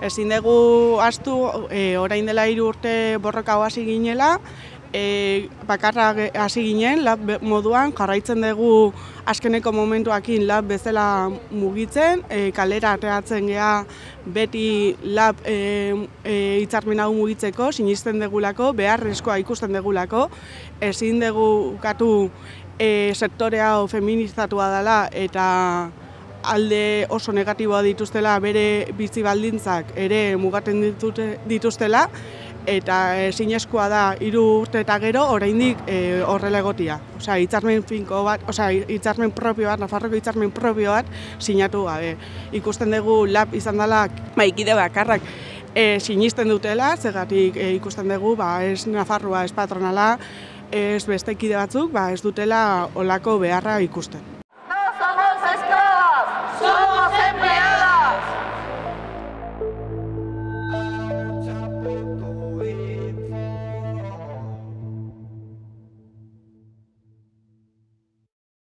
ezin dugu astu e, orain dela hiru urte borroka hasi ginela, e, bakarra hasi ginen lab moduan jarraitzen dugu azkeneko momentuakin lab bezala mugitzen, e, kalera ateratzen gea beti lab e, e, hitzarmen hau mugitzeko, sinisten degulako, beharrezkoa ikusten degulako, ezin dugu katu e, sektore hau feminizatua dela eta alde oso negatiboa dituztela bere bizi baldintzak ere mugaten ditute, dituztela eta ezinezkoa da hiru urte eta gero oraindik e, horrela egotia. Osea, hitzarmen finko bat, osea, hitzarmen propio bat, Nafarroko hitzarmen propio bat sinatu gabe. Ikusten dugu lab izan dela maikide bakarrak e, sinisten dutela, zegatik e, ikusten dugu, ba, ez Nafarroa, ez patronala, ez beste kide batzuk, ba, ez dutela olako beharra ikusten.